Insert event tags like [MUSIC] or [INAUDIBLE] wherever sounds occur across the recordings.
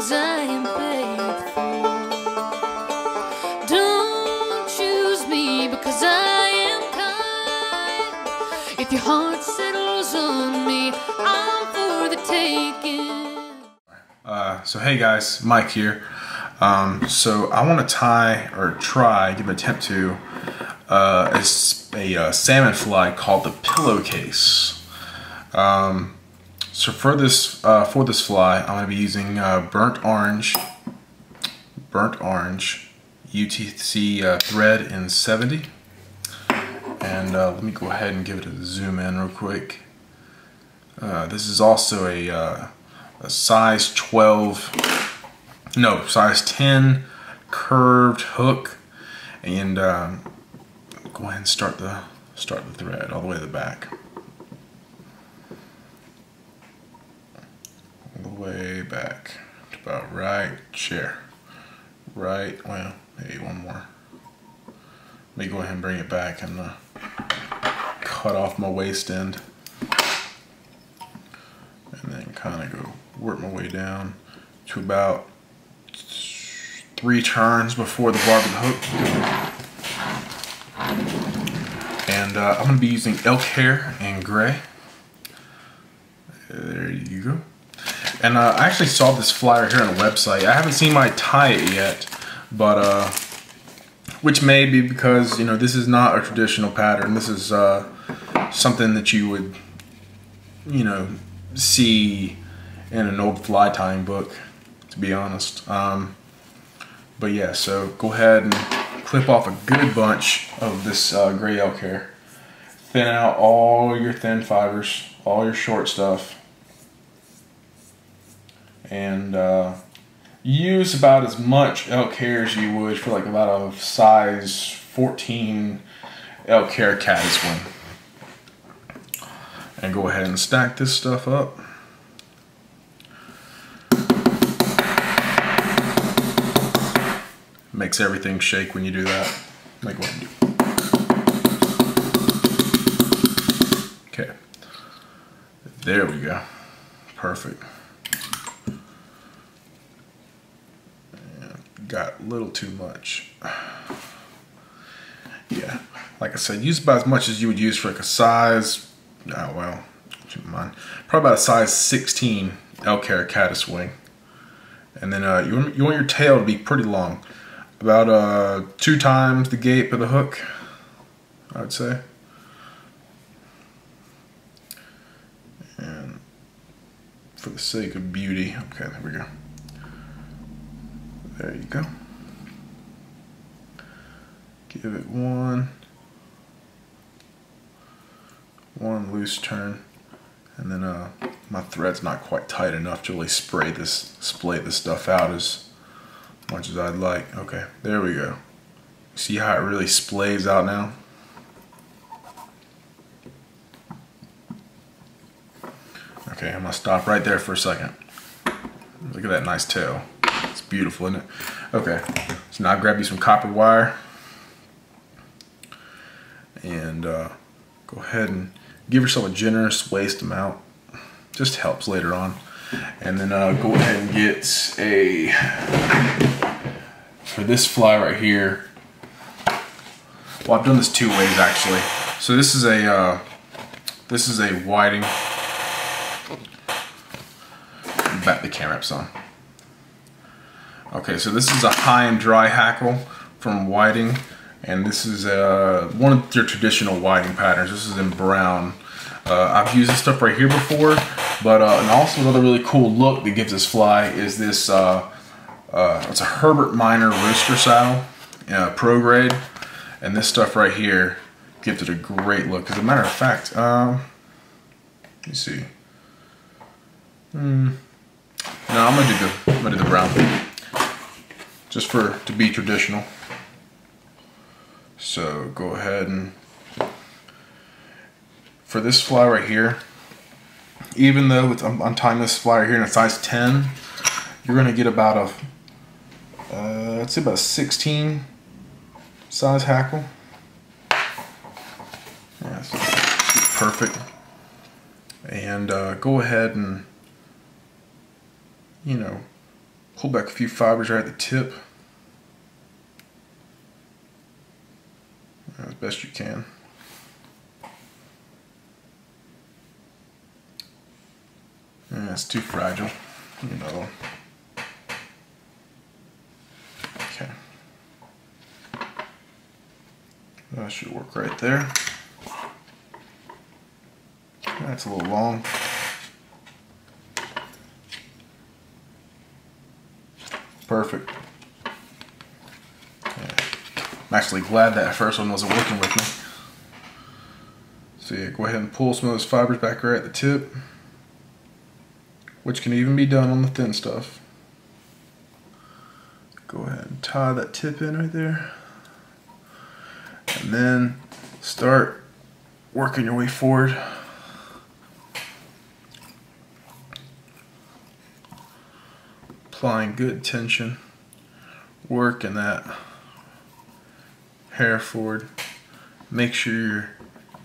I am. Don't choose me because I am kind. If your heart settles on me, I'm for the taking. Uh, so hey guys, Mike here. Um, so I want to tie or try, give an attempt to uh, a, a, uh, salmon fly called the pillowcase. Um, so for this uh, for this fly, I'm going to be using uh, burnt orange, burnt orange UTC uh, thread in 70. And uh, let me go ahead and give it a zoom in real quick. Uh, this is also a uh, a size 12 no size 10 curved hook and um, go ahead and start the start the thread all the way to the back all the way back to about right here. right well maybe one more let me go ahead and bring it back and uh, cut off my waste end and then kind of go work my way down to about three turns before the barb and hook. And uh, I'm going to be using elk hair and gray. There you go. And uh, I actually saw this flyer here on the website. I haven't seen my tie yet, but uh, which may be because you know this is not a traditional pattern. This is uh, something that you would, you know, see in an old fly tying book, to be honest. Um, but yeah, so go ahead and clip off a good bunch of this uh, gray elk hair. Thin out all your thin fibers, all your short stuff. And uh, use about as much elk hair as you would for like about a size 14 elk hair caddis wing. And go ahead and stack this stuff up. Makes everything shake when you do that. Like what do. Okay. There we go. Perfect. Yeah, got a little too much. [SIGHS] Yeah, like I said, use about as much as you would use for like a size, oh well, mind, probably about a size 16 elk hair caddis wing. And then uh, you, want, you want your tail to be pretty long. About uh, two times the gape of the hook, I would say. And for the sake of beauty, okay, there we go. There you go. Give it one, one loose turn, and then uh, my thread's not quite tight enough to really spray this, splay this stuff out as much as I'd like. Okay, there we go. See how it really splays out now? Okay, I'm gonna stop right there for a second. Look at that nice tail. Beautiful, isn't it? Okay, so now grab you some copper wire and uh, go ahead and give yourself a generous waste amount. Just helps later on. And then uh, go ahead and get a, for this fly right here, well I've done this two ways actually. So this is a, uh, this is a whiting, back the camera ups on. Okay, so this is a high and dry hackle from Whiting, and this is uh, one of their traditional Whiting patterns. This is in brown. Uh, I've used this stuff right here before, but uh, and also another really cool look that gives this fly is this. Uh, uh, it's a Hebert Miner rooster saddle, uh, pro grade, and this stuff right here gives it a great look. As a matter of fact, um, let me see. Hmm. No, I'm gonna do the I'm gonna do the brown just for to be traditional. So go ahead and for this fly right here, even though it's, I'm, I'm tying this fly right here in a size 10, you're gonna get about a, uh, let's say about a 16 size hackle. Yeah, perfect. And uh, go ahead and, you know, Pull back a few fibers right at the tip. Uh, as best you can. Yeah, too fragile, you know. Okay. That should work right there. That's a little long. Perfect. Yeah. I'm actually glad that first one wasn't working with me. So yeah, go ahead and pull some of those fibers back right at the tip, which can even be done on the thin stuff. Go ahead and tie that tip in right there. And then start working your way forward. Applying good tension, working that hair forward. Make sure you're,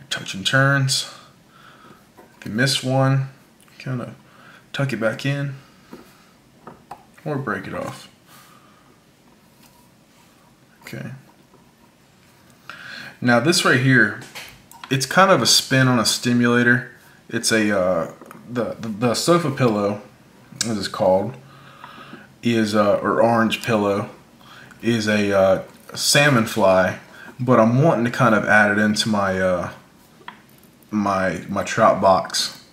touching turns. If you miss one, kind of tuck it back in or break it off. Okay. Now this right here, it's kind of a spin on a stimulator. It's a uh, the, the the sofa pillow, as it's called, is uh, or orange pillow is a uh, salmon fly, but I'm wanting to kind of add it into my uh, my my trout box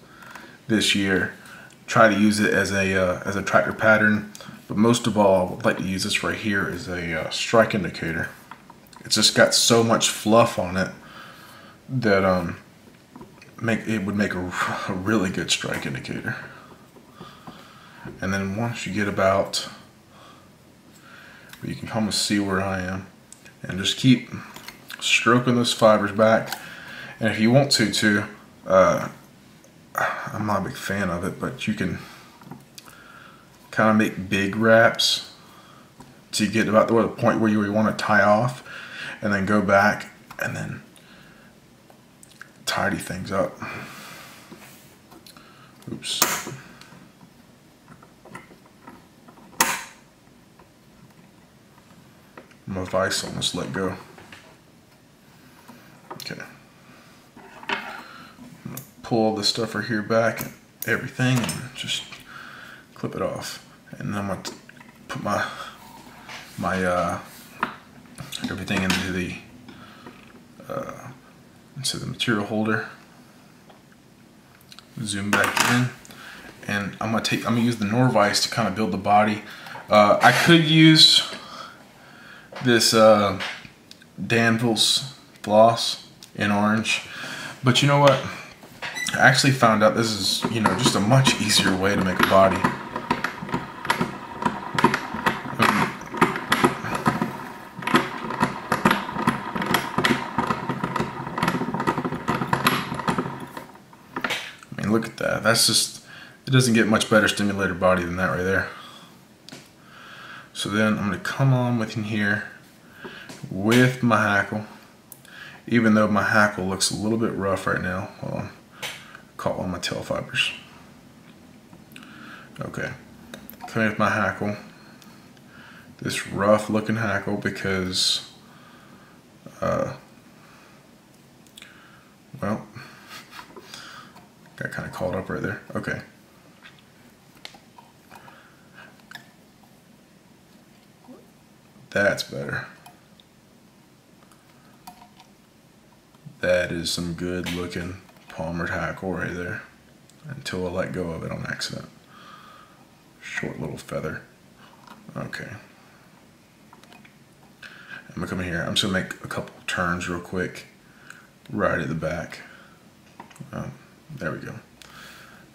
this year. Try to use it as a uh, as a tractor pattern, but most of all, I would like to use this right here as a uh, strike indicator. It's just got so much fluff on it that um make it would make a, a really good strike indicator. And then once you get about, you can almost see where I am. And just keep stroking those fibers back. And if you want to, too, uh, I'm not a big fan of it, but you can kind of make big wraps to get about the point where you want to tie off and then go back and then tidy things up. Oops. My vice almost let go. Okay. pull all this stuff right here back and everything and just clip it off. And then I'm gonna put my my uh, everything into the uh, into the material holder. Zoom back in, and I'm gonna take I'm gonna use the Norvise to kind of build the body. Uh, I could use this uh, Danville's floss in orange. But you know what? I actually found out this is, you know, just a much easier way to make a body. I mean, look at that. That's just, it doesn't get much better stimulator body than that right there. So then I'm going to come on with in here with my hackle. Even though my hackle looks a little bit rough right now. Hold on. Caught one of my tail fibers. Okay. Coming with my hackle. This rough looking hackle because uh, well got kind of caught up right there. Okay. That's better. That is some good looking palmered hackle right there. Until I let go of it on accident. Short little feather. Okay. I'm gonna come in here. I'm just gonna make a couple turns real quick. Right at the back. Oh, there we go.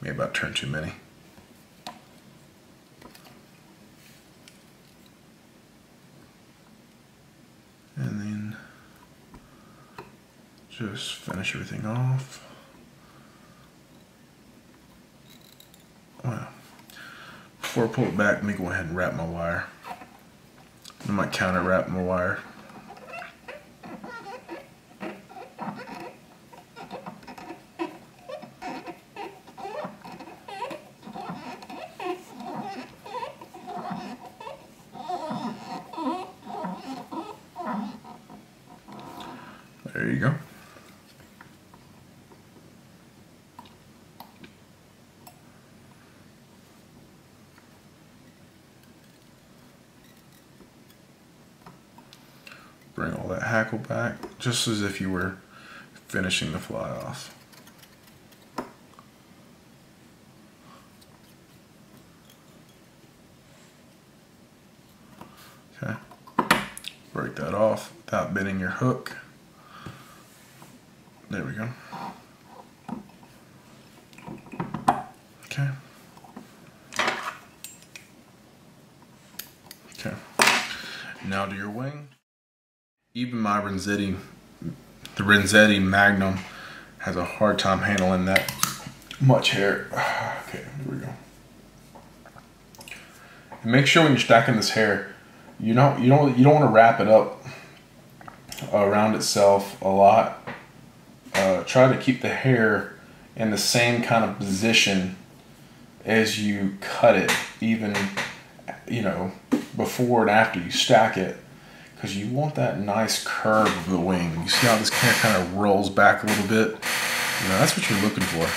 Maybe about turn too many. Just finish everything off. Well, before I pull it back, let me go ahead and wrap my wire. I might counter wrap my wire. There you go. That hackle back, just as if you were finishing the fly off. Okay, break that off without bending your hook. There we go. Okay. Okay. Now to your wing. Even my Renzetti, the Renzetti Magnum has a hard time handling that much hair. [SIGHS] Okay, here we go. And make sure when you're stacking this hair, you don't you don't you don't want to wrap it up around itself a lot. Uh, try to keep the hair in the same kind of position as you cut it, even you know before and after you stack it, because you want that nice curve of the wing. You see how this hair kind of rolls back a little bit. You know that's what you're looking for.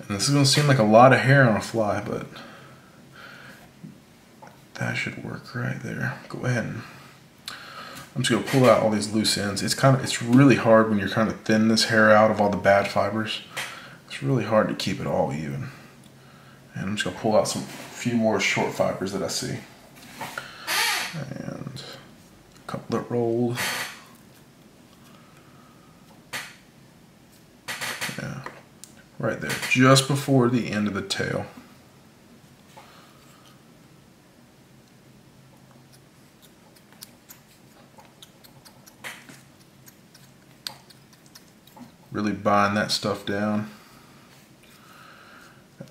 And this is going to seem like a lot of hair on a fly, but that should work right there. Go ahead and I'm just gonna pull out all these loose ends. It's kind of, it's really hard when you're trying to thin this hair out of all the bad fibers. It's really hard to keep it all even. And I'm just gonna pull out some few more short fibers that I see. And a couple that rolled. Yeah, right there, just before the end of the tail. really bind that stuff down.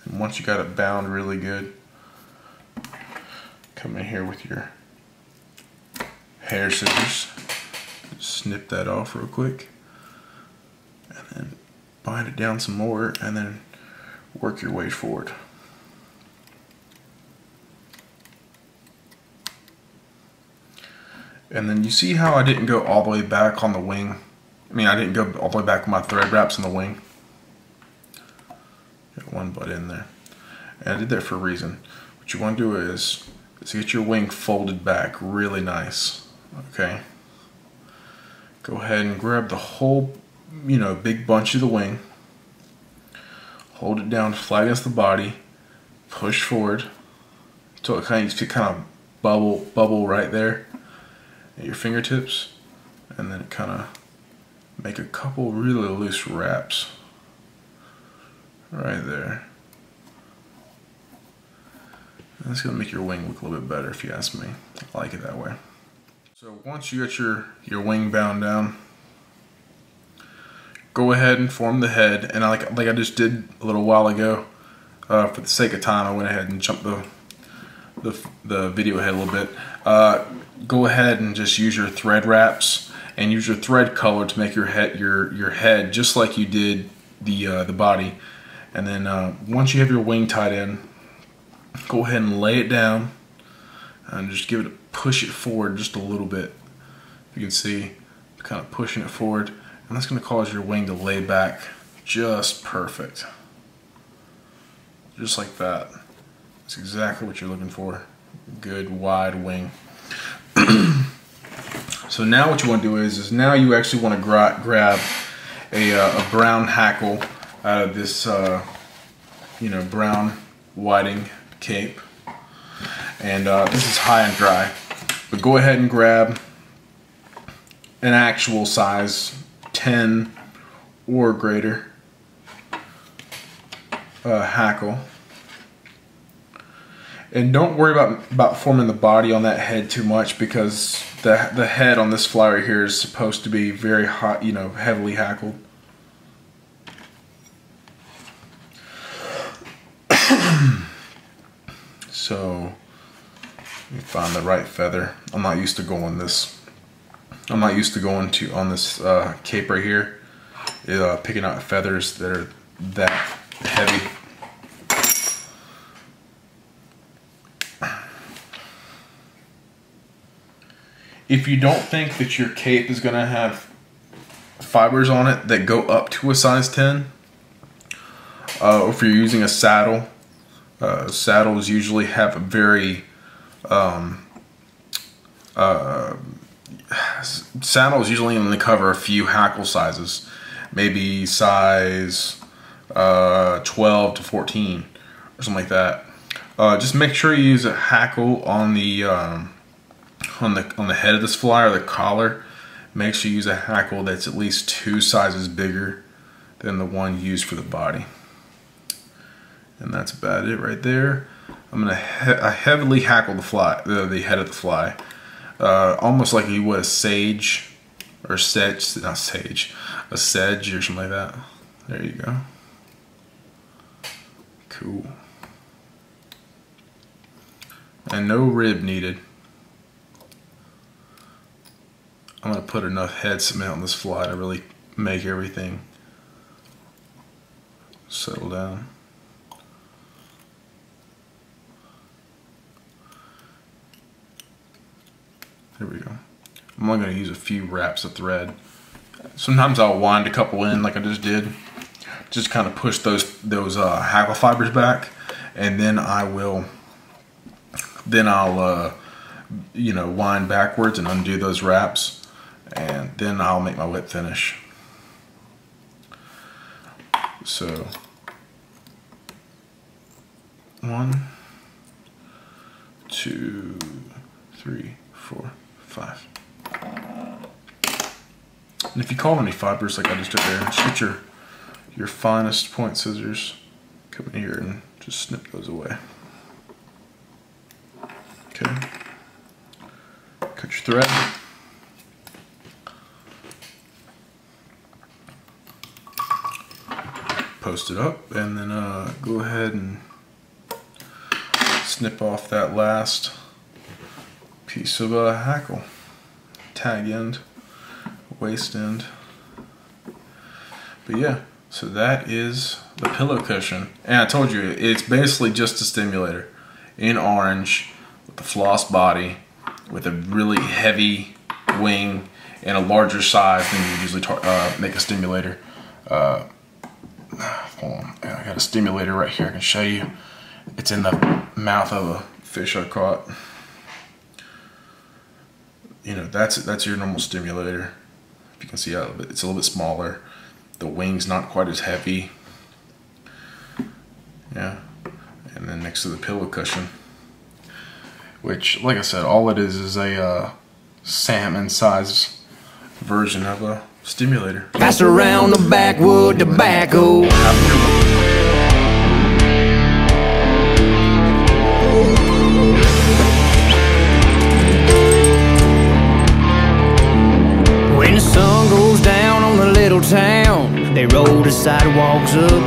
And once you got it bound really good, come in here with your hair scissors, snip that off real quick, and then bind it down some more, and then work your way forward. And then you see how I didn't go all the way back on the wing I mean, I didn't go all the way back with my thread wraps on the wing. Got one butt in there. And I did that for a reason. What you want to do is, is get your wing folded back really nice. Okay? Go ahead and grab the whole, you know, big bunch of the wing. Hold it down flat against the body. Push forward. Until it kind of, kind of bubble, bubble right there at your fingertips. And then kind of make a couple really loose wraps right there. That's gonna make your wing look a little bit better if you ask me. I like it that way. So once you get your, your wing bound down, go ahead and form the head. And I, like, like I just did a little while ago, uh, for the sake of time, I went ahead and jumped the, the, the video ahead a little bit. Uh, go ahead and just use your thread wraps and use your thread color to make your head your your head just like you did the uh, the body. And then uh, once you have your wing tied in, go ahead and lay it down and just give it push it forward just a little bit. You can see kind of pushing it forward and that's going to cause your wing to lay back just perfect. Just like that. That's exactly what you're looking for. Good wide wing. [CLEARS THROAT] So now what you want to do is, is now you actually want to gra grab a, uh, a, brown hackle out of this, uh, you know, brown whiting cape. And uh, this is high and dry. But go ahead and grab an actual size 10 or greater uh, hackle. And don't worry about, about forming the body on that head too much because the the head on this fly right here is supposed to be very hot, you know, heavily hackled. [COUGHS] so me find the right feather. I'm not used to going this. I'm not used to going to on this uh, cape right here, uh, picking out feathers that are that heavy. if you don't think that your cape is going to have fibers on it that go up to a size 10, uh, if you're using a saddle, uh, saddles usually have a very um, uh, saddles usually only cover a few hackle sizes, maybe size uh, 12 to 14 or something like that. Uh, just make sure you use a hackle on the um, on the on the head of this fly or the collar. Make sure you use a hackle that's at least two sizes bigger than the one used for the body. And that's about it right there. I'm gonna he I heavily hackle the fly, the, the head of the fly, uh, almost like you would a sage or sedge, not sage, a sedge or something like that. There you go. Cool. And no rib needed. I'm gonna put enough head cement on this fly to really make everything settle down. There we go. I'm only going to use a few wraps of thread. Sometimes I'll wind a couple in like I just did. Just kind of push those those uh, hackle fibers back, and then I will. Then I'll uh, you know wind backwards and undo those wraps, and then I'll make my whip finish. So one, two, three, four, five. And if you call any fibers like I just did there, just get your your finest point scissors, come in here and just snip those away. Okay. Cut your thread. Post it up and then uh, go ahead and snip off that last piece of uh, hackle, tag end, waste end. But yeah, so that is the pillow cushion. And I told you, it's basically just a stimulator in orange with the floss body with a really heavy wing and a larger size than you usually uh, make a stimulator. Uh, hold on, I got a stimulator right here I can show you. It's in the mouth of a fish I caught you know that's that's your normal stimulator. If you can see it's a little bit smaller. The wings not quite as heavy. Yeah. And then next to the pillow cushion which like I said all it is is a uh, salmon size version of a stimulator. Pass around the backwood tobacco sidewalks up.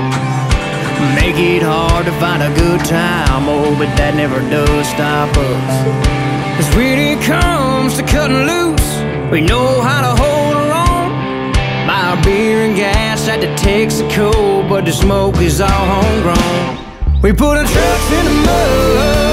Make it hard to find a good time. Oh, but that never does stop us. Cause when it comes to cutting loose We know how to hold our own. Buy our beer and gas at the Texaco But the smoke is all homegrown. We put our trucks in the mud